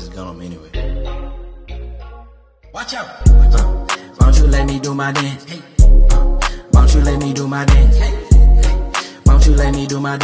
this gun on me anyway. Watch out. Watch out. Uh, why don't you let me do my dance? Hey. Uh, why don't you let me do my dance? Hey. Why don't you let me do my dance?